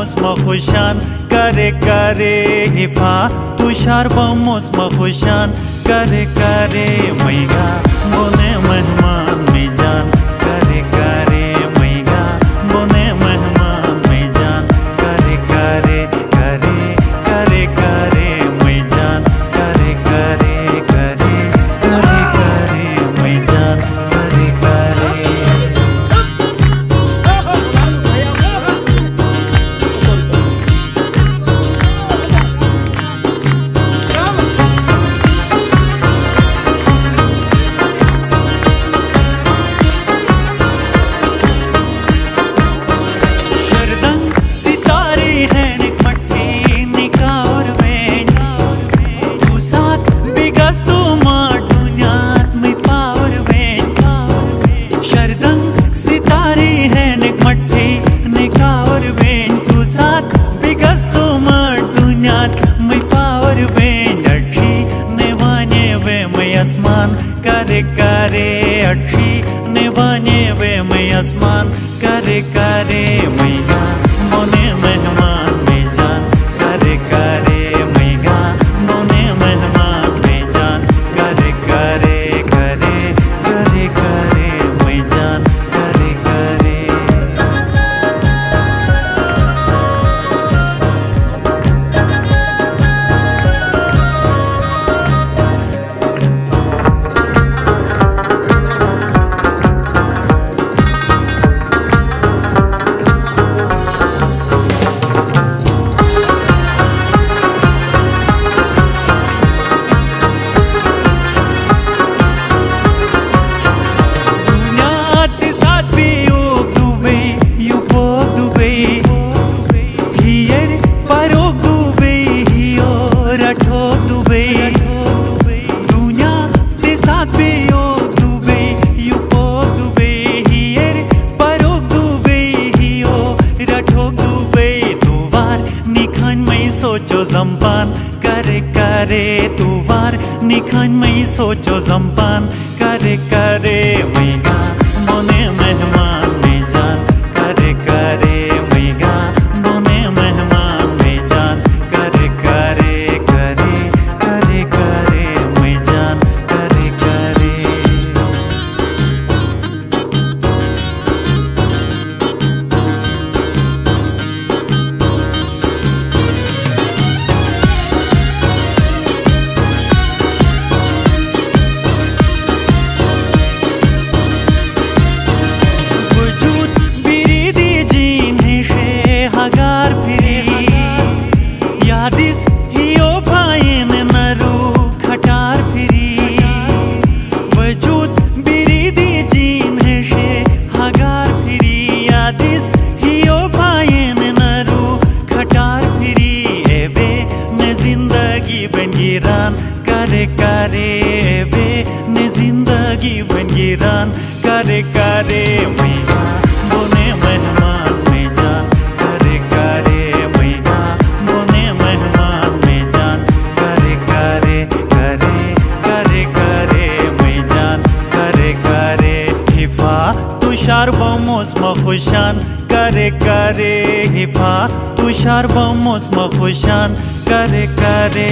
मोस्म खुशान करे करे हिफा तुषार बमोस्म खुशान करे करे मैगा अस्मान् करे करे अक्षि वे मयि अस्मान् करे करे मयि करे तू वार निखान मई सोचो जम्पान करे करे वीरान करे करे, मैया। बोने मेहमान में जान करे करे, मैया। बोने मेहमान में जान करे करे करे करे करे मैं जान करे करे, हिफा। तुषार बमोस्म खुशान करे करे, हिफा। तुषार बमोस्म खुशान करे करे